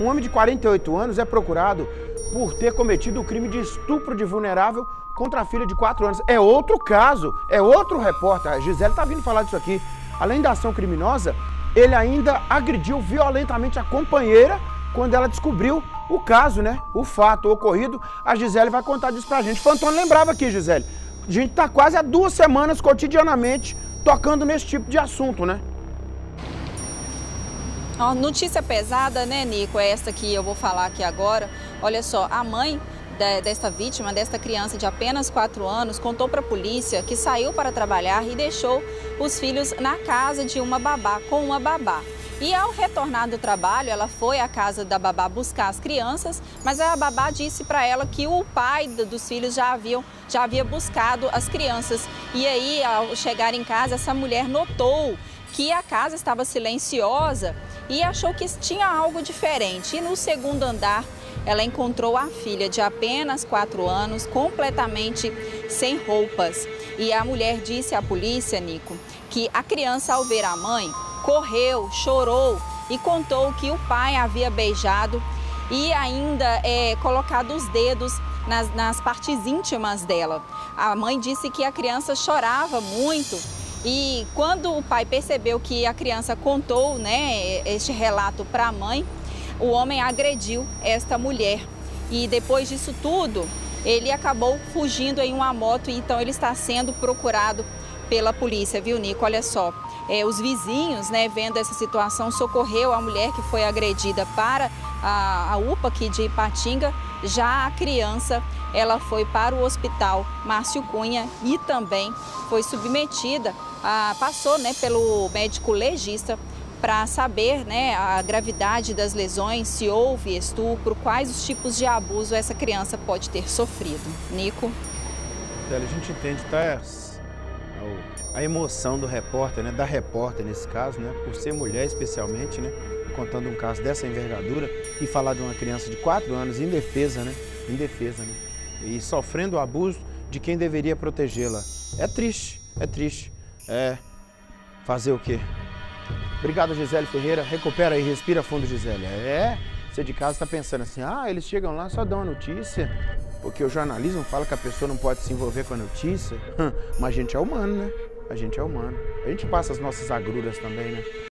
Um homem de 48 anos é procurado por ter cometido o crime de estupro de vulnerável contra a filha de 4 anos. É outro caso, é outro repórter. A Gisele está vindo falar disso aqui. Além da ação criminosa, ele ainda agrediu violentamente a companheira quando ela descobriu o caso, né? O fato ocorrido. A Gisele vai contar disso pra gente. O Antônio lembrava aqui, Gisele. A gente está quase há duas semanas cotidianamente tocando nesse tipo de assunto, né? Notícia pesada, né, Nico? É essa que eu vou falar aqui agora. Olha só, a mãe desta vítima, desta criança de apenas 4 anos, contou para a polícia que saiu para trabalhar e deixou os filhos na casa de uma babá, com uma babá. E ao retornar do trabalho, ela foi à casa da babá buscar as crianças, mas a babá disse para ela que o pai dos filhos já, haviam, já havia buscado as crianças. E aí, ao chegar em casa, essa mulher notou que a casa estava silenciosa e achou que tinha algo diferente. E no segundo andar, ela encontrou a filha de apenas 4 anos, completamente sem roupas. E a mulher disse à polícia, Nico, que a criança, ao ver a mãe, correu, chorou e contou que o pai havia beijado e ainda é, colocado os dedos nas, nas partes íntimas dela. A mãe disse que a criança chorava muito e quando o pai percebeu que a criança contou né, este relato para a mãe, o homem agrediu esta mulher. E depois disso tudo, ele acabou fugindo em uma moto, então ele está sendo procurado pela polícia, viu, Nico? Olha só, é, os vizinhos, né, vendo essa situação, socorreu a mulher que foi agredida para a, a UPA aqui de Ipatinga. Já a criança, ela foi para o hospital Márcio Cunha e também foi submetida, a, passou, né, pelo médico legista para saber né, a gravidade das lesões, se houve estupro, quais os tipos de abuso essa criança pode ter sofrido. Nico? A gente entende, tá? A emoção do repórter, né, da repórter nesse caso, né, por ser mulher especialmente, né, contando um caso dessa envergadura e falar de uma criança de 4 anos indefesa, né, indefesa, né, e sofrendo o abuso de quem deveria protegê-la. É triste, é triste. É fazer o quê? Obrigado, Gisele Ferreira. Recupera aí, respira fundo, Gisele. É, você de casa está pensando assim, ah, eles chegam lá, só dão a notícia, porque o jornalismo fala que a pessoa não pode se envolver com a notícia. Mas a gente é humano, né? A gente é humano. A gente passa as nossas agruras também, né?